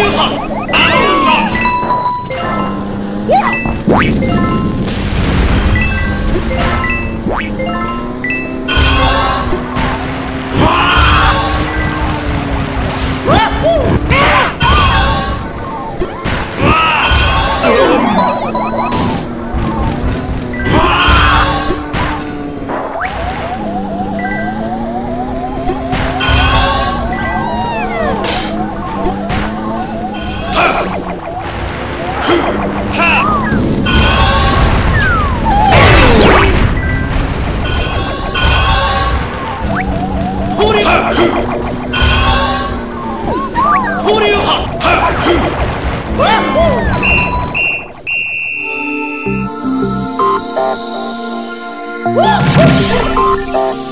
Yeah! Woo!